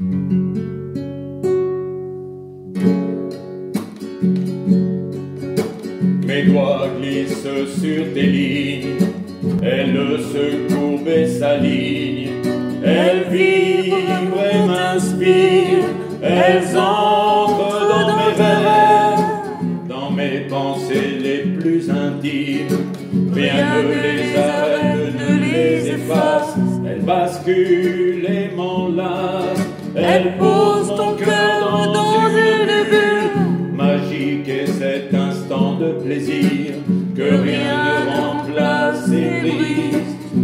Mes doigts glissent sur tes lignes, elle se courbe et s'aligne, elle vibre et m'inspire, elles entrent dans mes rêves, dans mes pensées les plus intimes, rien ne les arrête, ne les efface, elles basculent et m'enlacent, elles posent ton cœur dans une bulle magique et cet instant de plaisir que rien ne remplace et brise.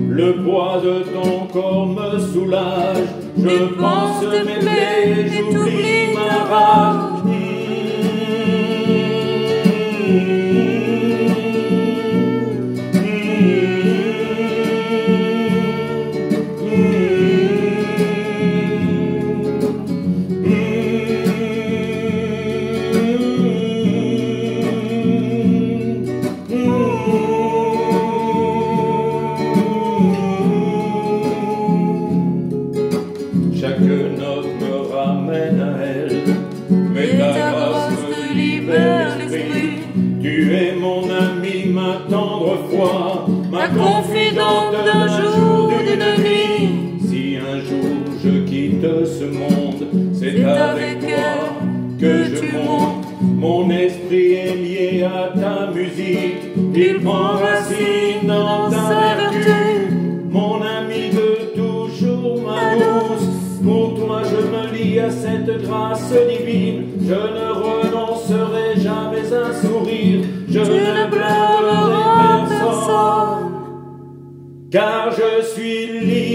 Le poids de ton corps me soulage, je pense mes plaies, j'oublie ma rage. Chaque note me ramène à elle, mais ta grâce me libère l'esprit. Tu es mon ami, ma tendre foi, ma confidente d'un jour, d'une nuit. Si un jour je quitte ce monde, c'est avec toi que je monte. Mon esprit est lié à ta musique, il prend racine dans ta vertu. Mon ami de toujours, ma douce, pour toi je me lie à cette grâce divine. Je ne renoncerai jamais un sourire, je ne blâmerai personne, car je suis libre.